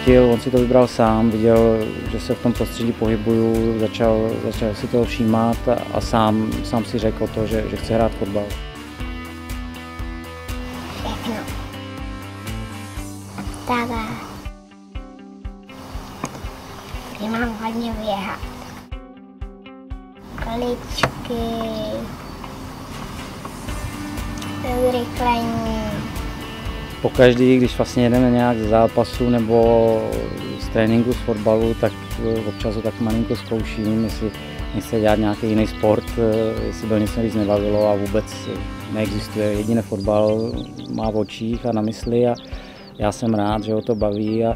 chytil, on si to vybral sám, viděl, že se v tom prostředí pohybuju, začal, začal si toho všímat a, a sám, sám si řekl to, že, že chce hrát fotbal. Táta. Mám hodně běhat. Kličky. Urychlení. Pokaždý, když vlastně jedeme nějak z zápasu nebo z tréninku z fotbalu, tak eh, občas ho tak malinko zkouším, jestli nechce dělat nějaký jiný sport, eh, jestli by něco víc nebavilo a vůbec neexistuje. Jediný fotbal má v očích a na mysli a já jsem rád, že ho to baví a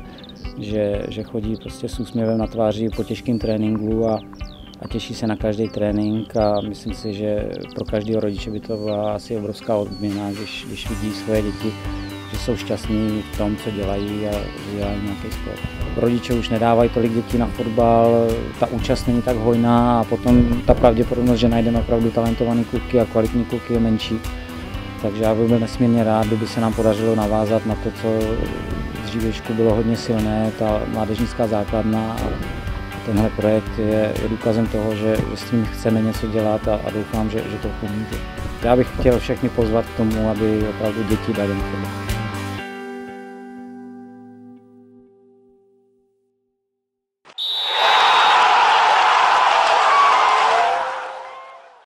že, že chodí prostě s úsměvem na tváři po těžkém tréninku a, a těší se na každý trénink a myslím si, že pro každého rodiče by to byla asi obrovská odměna, když, když vidí svoje děti že jsou šťastní v tom, co dělají a dělají nějaký sport. Rodiče už nedávají tolik dětí na fotbal, ta účast není tak hojná a potom ta pravděpodobnost, že najdeme opravdu talentovaný kluky a kvalitní kluky je menší. Takže já bych byl nesmírně rád, kdyby se nám podařilo navázat na to, co z dřívějšku bylo hodně silné, ta mládežnická základna a tenhle projekt je, je důkazem toho, že, s tím chceme něco dělat a, a doufám, že, že to pomůže. Já bych chtěl všechny pozvat k tomu, aby opravdu děti dali na.